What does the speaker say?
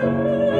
Música